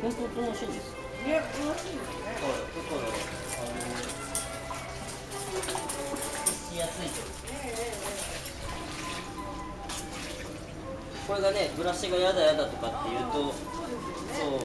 本当楽しいんです。いや楽しい。ですねだからだからあのしやすい。とこれがねブラシがやだやだとかって言うと